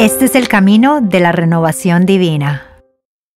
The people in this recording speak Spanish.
Este es el camino de la renovación divina.